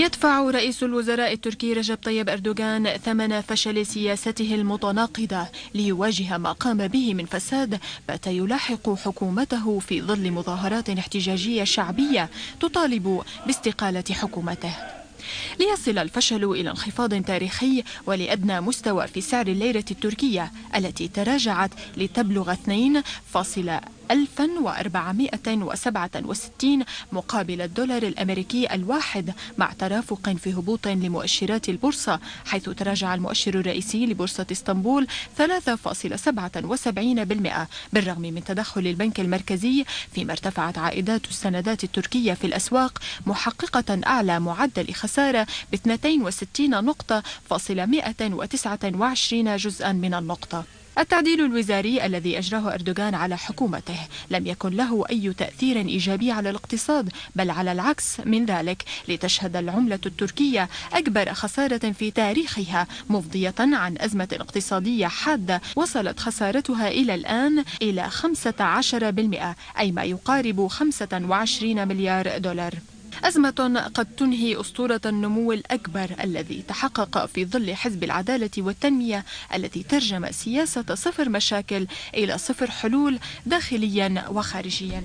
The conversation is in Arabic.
يدفع رئيس الوزراء التركي رجب طيب أردوغان ثمن فشل سياسته المتناقضة ليواجه ما قام به من فساد بات يلاحق حكومته في ظل مظاهرات احتجاجية شعبية تطالب باستقالة حكومته. ليصل الفشل إلى انخفاض تاريخي ولأدنى مستوى في سعر الليرة التركية التي تراجعت لتبلغ 2.1 1467 مقابل الدولار الأمريكي الواحد مع ترافق في هبوط لمؤشرات البورصة حيث تراجع المؤشر الرئيسي لبورصة إسطنبول 3.77% بالرغم من تدخل البنك المركزي فيما ارتفعت عائدات السندات التركية في الأسواق محققة أعلى معدل خسارة ب 62 نقطة فاصلة 129 جزءا من النقطة. التعديل الوزاري الذي أجراه أردوغان على حكومته. لم يكن له أي تأثير إيجابي على الاقتصاد بل على العكس من ذلك لتشهد العملة التركية أكبر خسارة في تاريخها مفضية عن أزمة اقتصادية حادة وصلت خسارتها إلى الآن إلى 15% أي ما يقارب 25 مليار دولار. أزمة قد تنهي أسطورة النمو الأكبر الذي تحقق في ظل حزب العدالة والتنمية التي ترجم سياسة صفر مشاكل إلى صفر حلول داخليا وخارجيا.